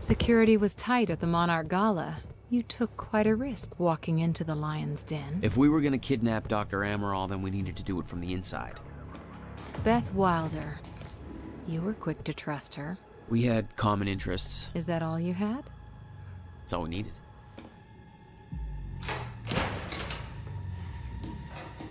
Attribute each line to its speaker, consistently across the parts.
Speaker 1: Security was tight at the Monarch Gala. You took quite a risk walking into the Lion's Den.
Speaker 2: If we were gonna kidnap Dr. Amaral, then we needed to do it from the inside.
Speaker 1: Beth Wilder. You were quick to trust her.
Speaker 2: We had common interests.
Speaker 1: Is that all you had?
Speaker 2: That's all we needed.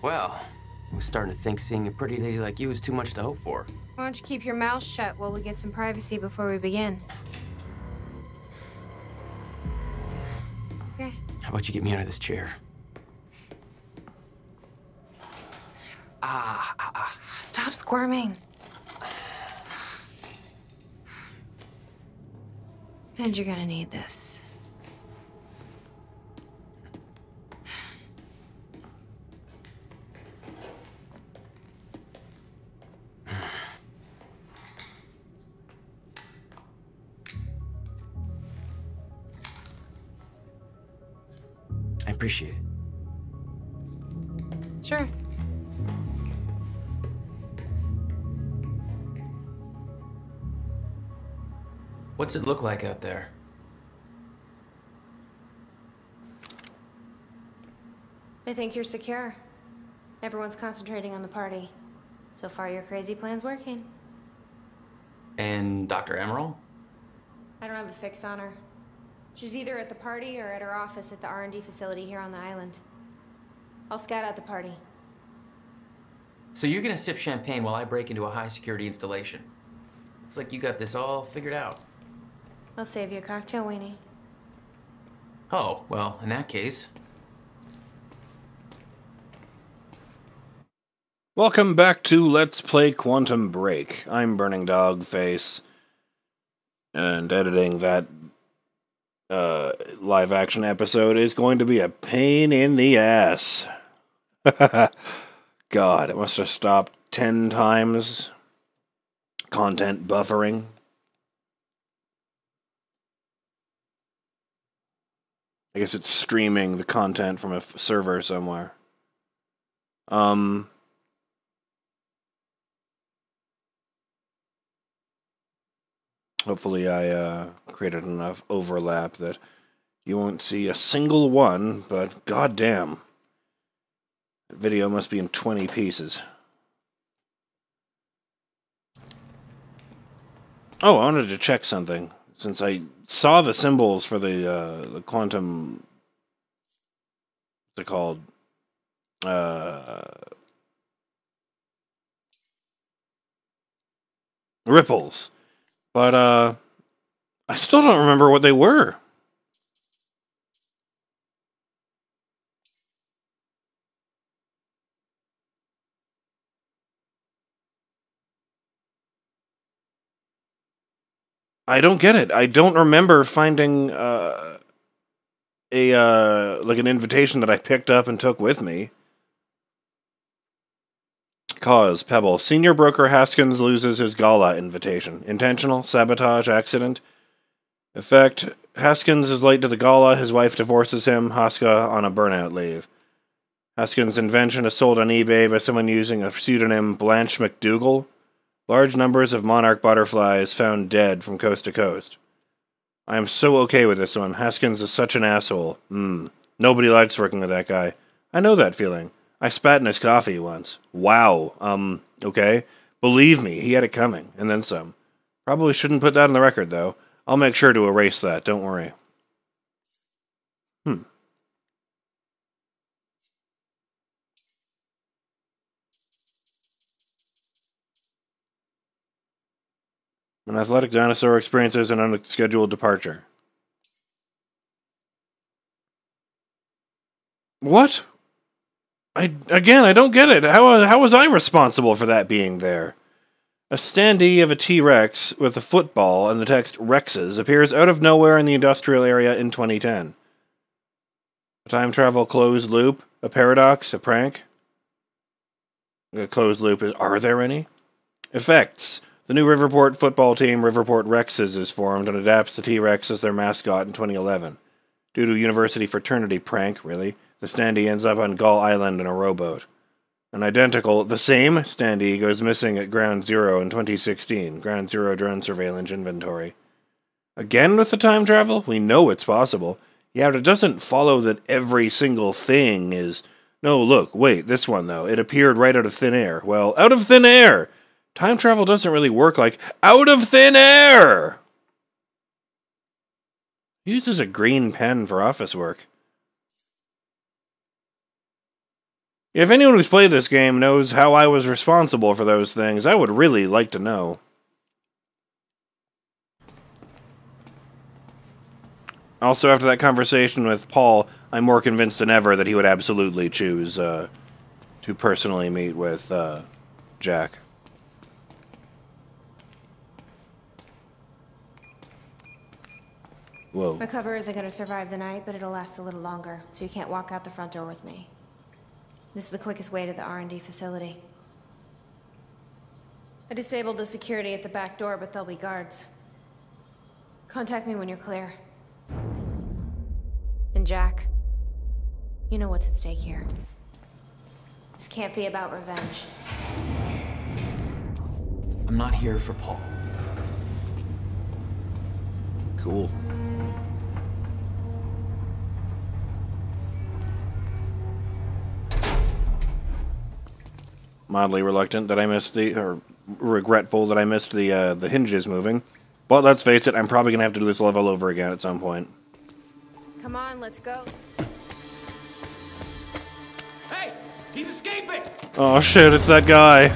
Speaker 3: Well, I was starting to think seeing a pretty lady like you was too much to hope for.
Speaker 4: Why don't you keep your mouth shut while we get some privacy before we begin?
Speaker 3: How about you get me out of this chair? Ah, ah, ah.
Speaker 4: Stop squirming. And you're gonna need this.
Speaker 3: What's it look like out there?
Speaker 4: I think you're secure. Everyone's concentrating on the party. So far, your crazy plan's working.
Speaker 3: And Dr. Amaral?
Speaker 4: I don't have a fix on her. She's either at the party or at her office at the R&D facility here on the island. I'll scout out the party.
Speaker 3: So you're gonna sip champagne while I break into a high security installation. It's like you got this all figured out.
Speaker 4: I'll save you a cocktail, Weenie.
Speaker 3: Oh, well, in that case,
Speaker 5: Welcome back to Let's Play Quantum Break. I'm Burning Dog Face, and editing that uh, live action episode is going to be a pain in the ass. God, it must have stopped 10 times. Content buffering. I guess it's streaming the content from a f- server somewhere. Um. Hopefully, I uh, created enough overlap that you won't see a single one, but goddamn. That video must be in 20 pieces. Oh, I wanted to check something. Since I saw the symbols for the uh, the quantum. What's it called? Uh, ripples. But uh I still don't remember what they were. I don't get it. I don't remember finding uh a uh like an invitation that I picked up and took with me. Cause Pebble. Senior broker Haskins loses his gala invitation. Intentional? Sabotage? Accident? Effect Haskins is late to the gala. His wife divorces him. Haska on a burnout leave. Haskins' invention is sold on eBay by someone using a pseudonym Blanche McDougal. Large numbers of monarch butterflies found dead from coast to coast. I am so okay with this one. Haskins is such an asshole. Hmm. Nobody likes working with that guy. I know that feeling. I spat in his coffee once. Wow. Um, okay. Believe me, he had it coming, and then some. Probably shouldn't put that on the record, though. I'll make sure to erase that, don't worry. An athletic dinosaur experiences an unscheduled departure. What? I again, I don't get it. How how was I responsible for that being there? A standee of a T-Rex with a football and the text Rexes appears out of nowhere in the industrial area in 2010. A time travel closed loop, a paradox, a prank. A closed loop is are there any? Effects. The new Riverport football team, Riverport Rexes, is formed and adapts the T-Rex as their mascot in 2011. Due to university fraternity prank, really, the standee ends up on Gull Island in a rowboat. An identical, the same standee goes missing at Ground Zero in 2016, Ground Zero drone surveillance inventory. Again with the time travel? We know it's possible. Yeah, but it doesn't follow that every single thing is. No, look, wait, this one though. It appeared right out of thin air. Well, out of thin air! Time travel doesn't really work like out of thin air! Uses a green pen for office work. If anyone who's played this game knows how I was responsible for those things, I would really like to know. Also, after that conversation with Paul, I'm more convinced than ever that he would absolutely choose uh, to personally meet with uh, Jack. Whoa.
Speaker 4: My cover isn't gonna survive the night, but it'll last a little longer, so you can't walk out the front door with me. This is the quickest way to the R&D facility. I disabled the security at the back door, but there'll be guards. Contact me when you're clear. And Jack, you know what's at stake here. This can't be about revenge.
Speaker 3: I'm not here for Paul.
Speaker 5: Cool. Mildly reluctant that I missed the, or regretful that I missed the uh, the hinges moving. But let's face it, I'm probably gonna have to do this level over again at some point.
Speaker 4: Come on, let's go.
Speaker 6: Hey! He's escaping!
Speaker 5: Oh shit, it's that guy.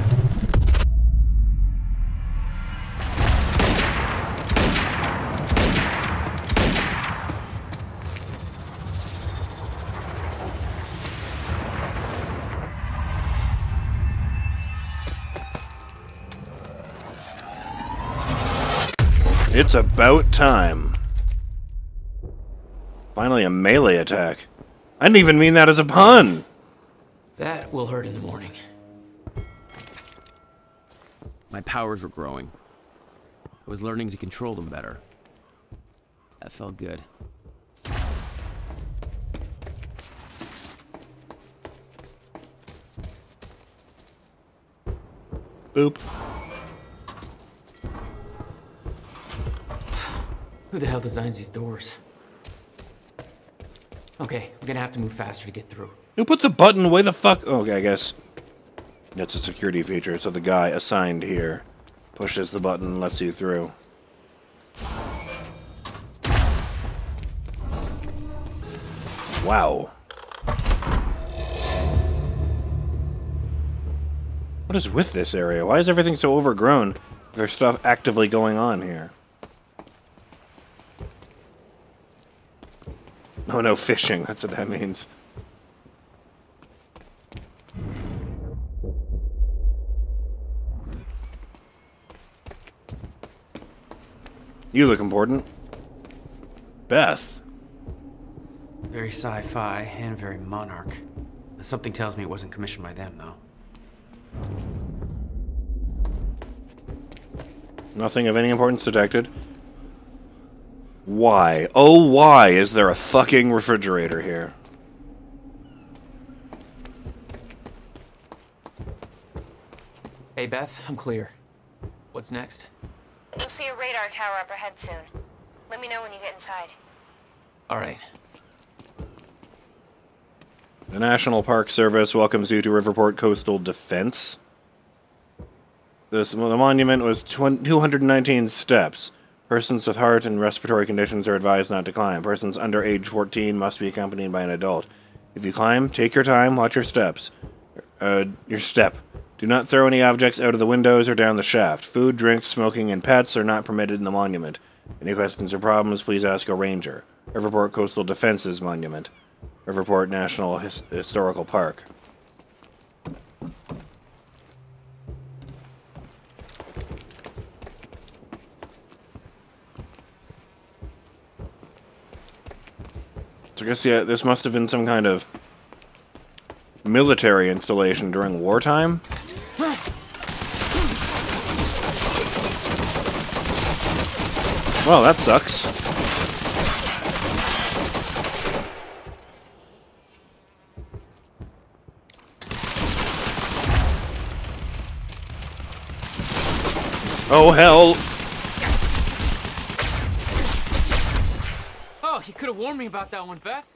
Speaker 5: It's about time. Finally, a melee attack. I didn't even mean that as a pun.
Speaker 3: That will hurt in the morning.
Speaker 2: My powers were growing. I was learning to control them better. That felt good.
Speaker 5: Boop.
Speaker 3: Who the hell designs these doors? Okay, I'm gonna have to move faster to get through.
Speaker 5: Who put the button way the fuck? Okay, I guess that's a security feature. So the guy assigned here pushes the button, and lets you through. Wow. What is with this area? Why is everything so overgrown? There's stuff actively going on here. Oh no, fishing. That's what that means. You look important. Beth.
Speaker 3: Very sci-fi and very monarch. Something tells me it wasn't commissioned by them, though.
Speaker 5: Nothing of any importance detected. Why? Oh, why is there a fucking refrigerator here?
Speaker 3: Hey, Beth, I'm clear. What's next?
Speaker 4: You'll see a radar tower up ahead soon. Let me know when you get inside.
Speaker 3: All right.
Speaker 5: The National Park Service welcomes you to Riverport Coastal Defense. This, the monument was 20, 219 steps. Persons with heart and respiratory conditions are advised not to climb. Persons under age 14 must be accompanied by an adult. If you climb, take your time, watch your steps. Uh, your step. Do not throw any objects out of the windows or down the shaft. Food, drinks, smoking, and pets are not permitted in the monument. Any questions or problems, please ask a ranger. Riverport Coastal Defenses Monument. Riverport National His- Historical Park. I guess, yeah, this must have been some kind of military installation during wartime. Well, that sucks. Oh, hell.
Speaker 3: Warn me about that one, Beth.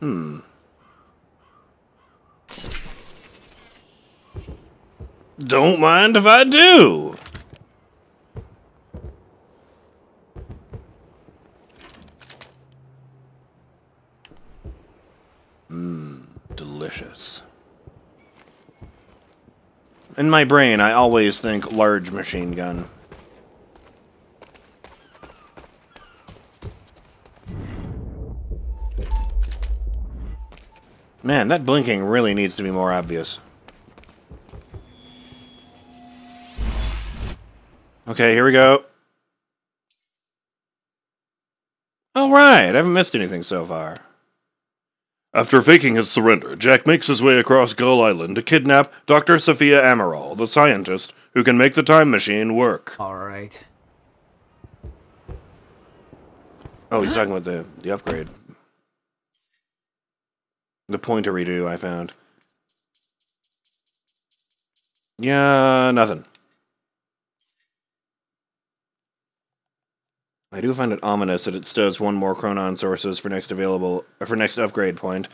Speaker 5: Hmm. Don't mind if I do. In my brain, I always think large machine gun. Man, that blinking really needs to be more obvious. Okay, here we go. Alright, I haven't missed anything so far. After faking his surrender, Jack makes his way across Gull Island to kidnap Dr. Sophia Amaral, the scientist who can make the time machine work.
Speaker 7: All right.
Speaker 5: Oh, he's talking about the, the upgrade. The pointer redo I found. Yeah, nothing. I do find it ominous that it does one more Chronon sources for next available for next upgrade point,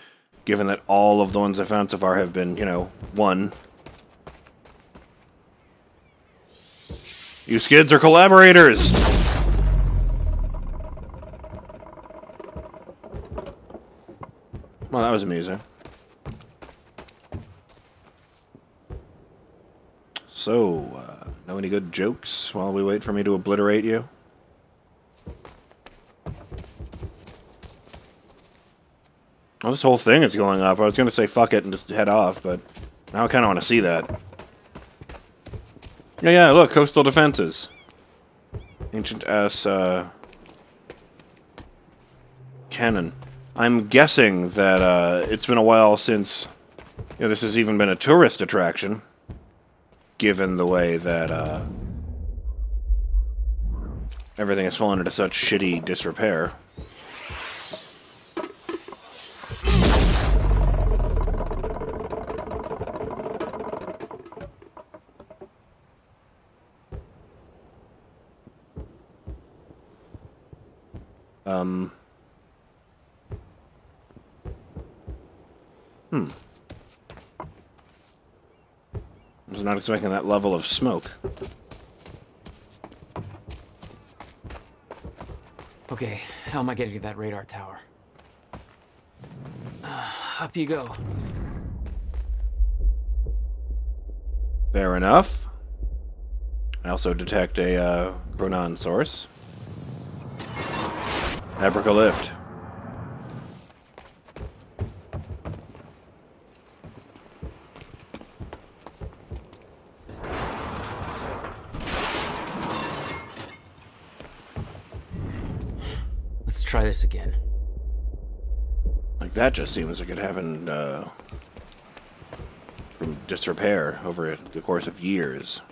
Speaker 5: given that all of the ones I found so far have been, you know, one. You skids are collaborators. Well, that was amusing. So, uh, know any good jokes while we wait for me to obliterate you? Well, this whole thing is going up. I was going to say fuck it and just head off, but now I kind of want to see that. Yeah, yeah, look, coastal defenses. Ancient S, uh... Cannon. I'm guessing that, uh, it's been a while since, you know, this has even been a tourist attraction. Given the way that, uh... Everything has fallen into such shitty disrepair. Um. Hmm. I was not expecting that level of smoke.
Speaker 3: Okay, how am I getting to that radar tower? Uh, up you go.
Speaker 5: Fair enough. I also detect a uh, source. Abrica lift.
Speaker 3: Let's try this again.
Speaker 5: Like that just seems like it happened uh, from disrepair over the course of years.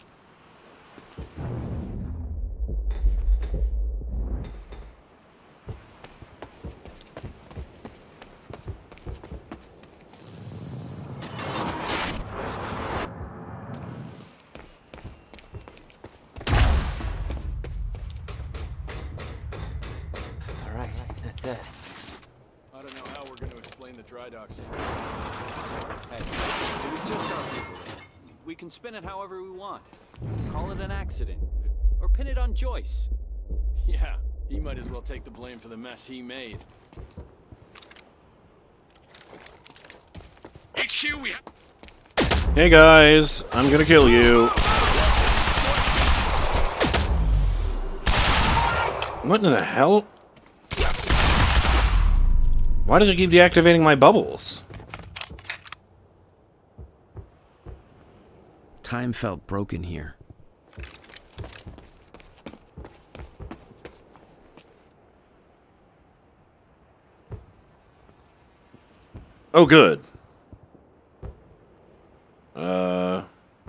Speaker 3: Right, that's it.
Speaker 6: I don't know how we're going to explain the dry dock scene.
Speaker 8: Hey, it was just our paperwork. We can spin it however we want. Call it an accident. Or pin it on Joyce.
Speaker 6: Yeah, he might as well take the blame for the mess he made.
Speaker 9: HQ, we have
Speaker 5: Hey guys, I'm gonna kill you. What in the hell? Why does it keep deactivating my bubbles?
Speaker 2: Time felt broken here.
Speaker 5: Oh, good. Uh,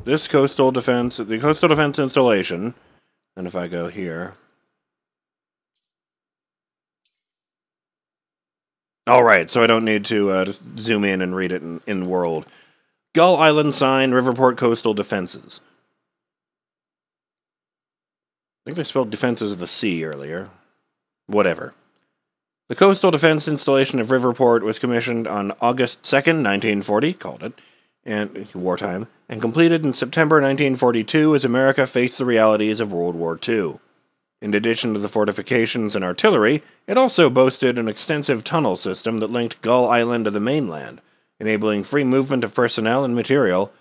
Speaker 5: this coastal defense, the coastal defense installation, and if I go here. All right, so I don't need to uh, just zoom in and read it in, in world. Gull Island sign, Riverport coastal defenses. I think they spelled defenses of the sea earlier. Whatever. The coastal defense installation of Riverport was commissioned on August 2nd, 1940, called it, and wartime, and completed in September 1942 as America faced the realities of World War II. In addition to the fortifications and artillery, it also boasted an extensive tunnel system that linked Gull Island to the mainland, enabling free movement of personnel and material,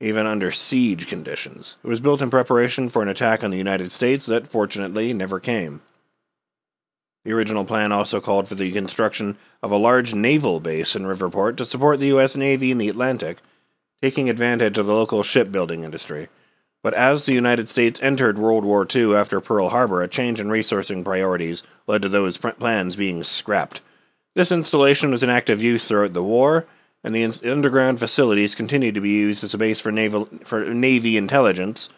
Speaker 5: even under siege conditions. It was built in preparation for an attack on the United States that, fortunately, never came. The original plan also called for the construction of a large naval base in Riverport to support the U.S. Navy in the Atlantic, taking advantage of the local shipbuilding industry. But as the United States entered World War II after Pearl Harbor, a change in resourcing priorities led to those plans being scrapped. This installation was in active use throughout the war, and the underground facilities continued to be used as a base for naval for Navy intelligence.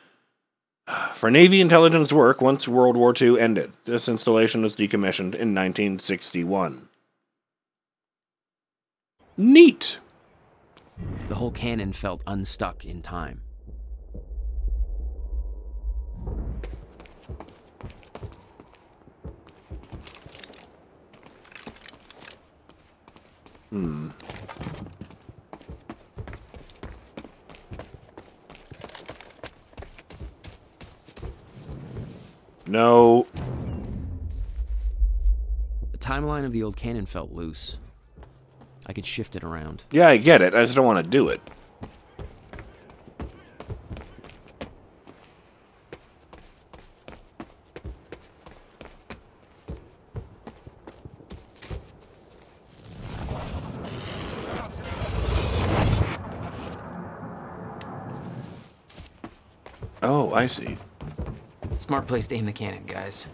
Speaker 5: For Navy intelligence work once World War II ended. This installation was decommissioned in 1961. Neat.
Speaker 2: The whole cannon felt unstuck in time.
Speaker 5: Hmm. No.
Speaker 2: The timeline of the old cannon felt loose. I could shift it around.
Speaker 5: Yeah, I get it. I just don't want to do it. Oh, I see.
Speaker 3: Smart place to aim the cannon, guys.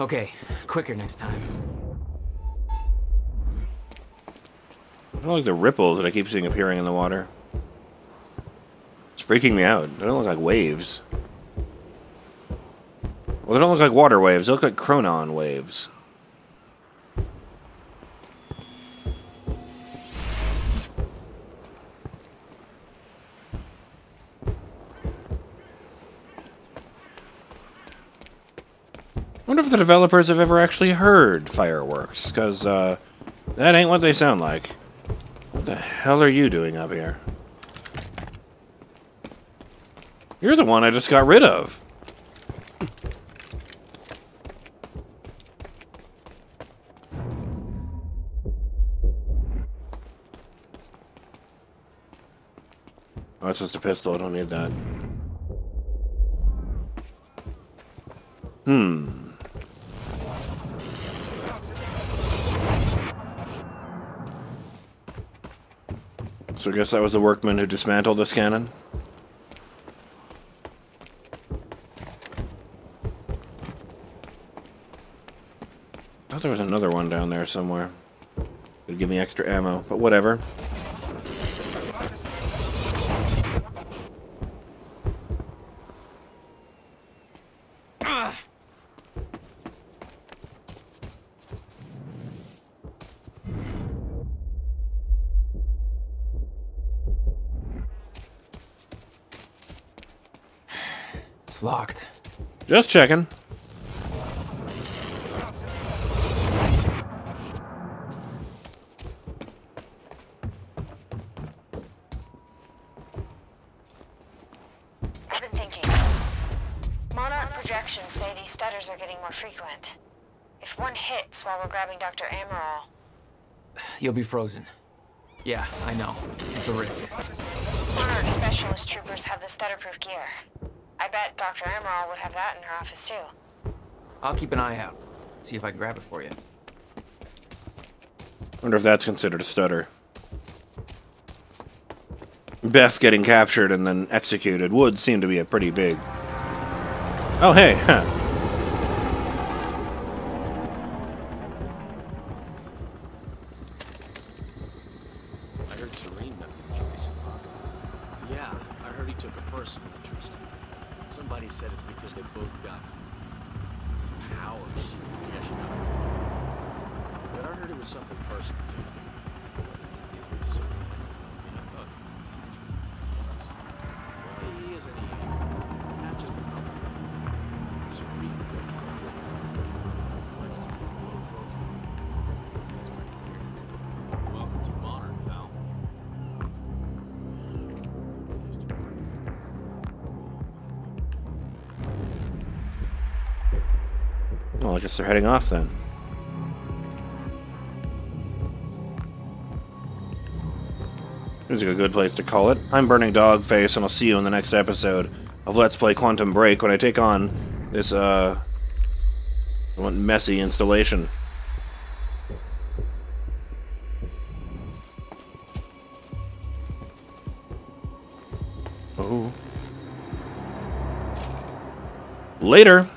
Speaker 3: Okay, quicker next time.
Speaker 5: I don't like the ripples that I keep seeing appearing in the water. It's freaking me out. They don't look like waves. Well, they don't look like water waves. They look like chronon waves. I wonder if the developers have ever actually heard fireworks, because uh, that ain't what they sound like. What the hell are you doing up here? You're the one I just got rid of. It's just a pistol. I don't need that. Hmm. So I guess that was the workman who dismantled this cannon? I thought there was another one down there somewhere. Could give me extra ammo, but whatever.
Speaker 3: It's locked.
Speaker 5: Just checking.
Speaker 4: I've been thinking. Monarch projections say these stutters are getting more frequent. If one hits while we're grabbing Dr. Amaral,
Speaker 3: You'll be frozen. Yeah, I know. It's a risk.
Speaker 4: Monarch specialist troopers have the stutterproof gear. I bet Dr. Amaral would have that in her office too.
Speaker 3: I'll keep an eye out. See if I can grab it for you.
Speaker 5: Wonder if that's considered a stutter. Beth getting captured and then executed would seem to be a pretty big. Oh, hey, huh.
Speaker 6: Well,
Speaker 5: I guess they're heading off then. Seems like a good place to call it. I'm Burning Dogface, and I'll see you in the next episode of Let's Play Quantum Break when I take on this, uh, messy installation. Oh. Later!